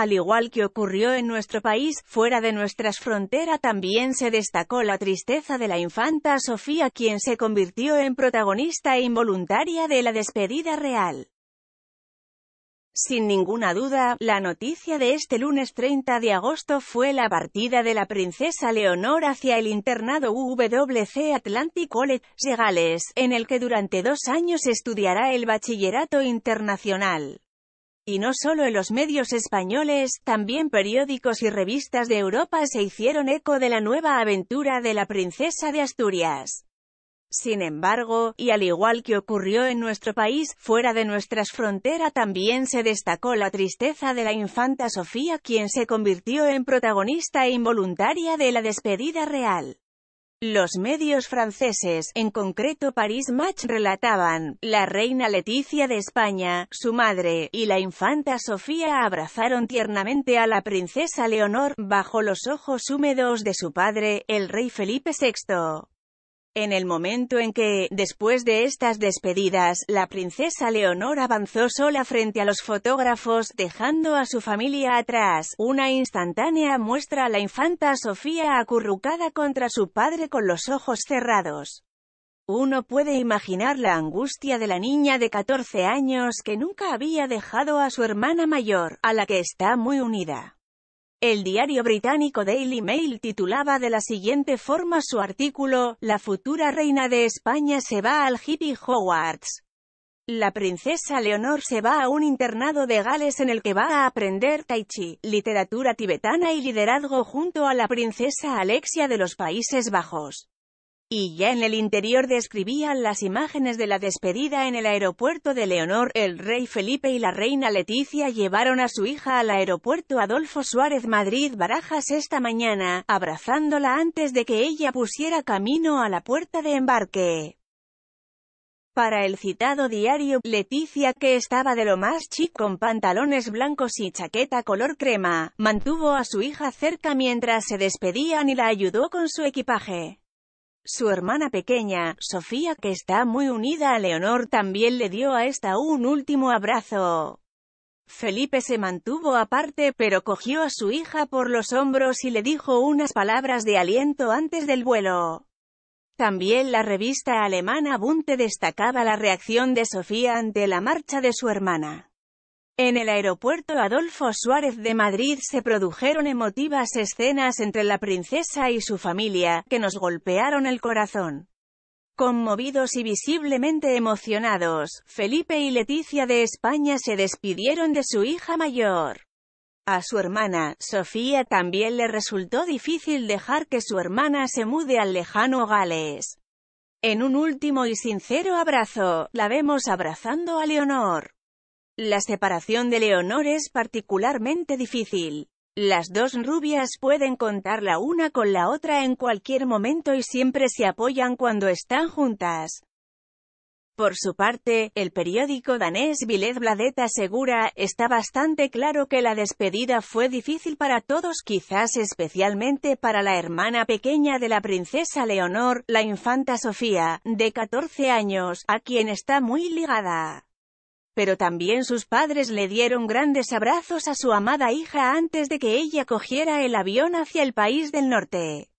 Al igual que ocurrió en nuestro país, fuera de nuestras fronteras también se destacó la tristeza de la infanta Sofía quien se convirtió en protagonista involuntaria de la despedida real. Sin ninguna duda, la noticia de este lunes 30 de agosto fue la partida de la princesa Leonor hacia el internado UWC Atlantic College, Gales, en el que durante dos años estudiará el bachillerato internacional. Y no solo en los medios españoles, también periódicos y revistas de Europa se hicieron eco de la nueva aventura de la princesa de Asturias. Sin embargo, y al igual que ocurrió en nuestro país, fuera de nuestras fronteras también se destacó la tristeza de la infanta Sofía quien se convirtió en protagonista involuntaria de la despedida real. Los medios franceses, en concreto Paris Match, relataban, la reina Leticia de España, su madre, y la infanta Sofía abrazaron tiernamente a la princesa Leonor, bajo los ojos húmedos de su padre, el rey Felipe VI. En el momento en que, después de estas despedidas, la princesa Leonor avanzó sola frente a los fotógrafos, dejando a su familia atrás, una instantánea muestra a la infanta Sofía acurrucada contra su padre con los ojos cerrados. Uno puede imaginar la angustia de la niña de 14 años que nunca había dejado a su hermana mayor, a la que está muy unida. El diario británico Daily Mail titulaba de la siguiente forma su artículo, La futura reina de España se va al hippie Hogwarts. La princesa Leonor se va a un internado de Gales en el que va a aprender tai chi, literatura tibetana y liderazgo junto a la princesa Alexia de los Países Bajos. Y ya en el interior describían las imágenes de la despedida en el aeropuerto de Leonor, el rey Felipe y la reina Leticia llevaron a su hija al aeropuerto Adolfo Suárez Madrid Barajas esta mañana, abrazándola antes de que ella pusiera camino a la puerta de embarque. Para el citado diario, Leticia, que estaba de lo más chic con pantalones blancos y chaqueta color crema, mantuvo a su hija cerca mientras se despedían y la ayudó con su equipaje. Su hermana pequeña, Sofía, que está muy unida a Leonor, también le dio a esta un último abrazo. Felipe se mantuvo aparte, pero cogió a su hija por los hombros y le dijo unas palabras de aliento antes del vuelo. También la revista alemana Bunte destacaba la reacción de Sofía ante la marcha de su hermana. En el aeropuerto Adolfo Suárez de Madrid se produjeron emotivas escenas entre la princesa y su familia, que nos golpearon el corazón. Conmovidos y visiblemente emocionados, Felipe y Leticia de España se despidieron de su hija mayor. A su hermana, Sofía también le resultó difícil dejar que su hermana se mude al lejano Gales. En un último y sincero abrazo, la vemos abrazando a Leonor. La separación de Leonor es particularmente difícil. Las dos rubias pueden contar la una con la otra en cualquier momento y siempre se apoyan cuando están juntas. Por su parte, el periódico danés Bladet asegura, está bastante claro que la despedida fue difícil para todos quizás especialmente para la hermana pequeña de la princesa Leonor, la infanta Sofía, de 14 años, a quien está muy ligada pero también sus padres le dieron grandes abrazos a su amada hija antes de que ella cogiera el avión hacia el país del norte.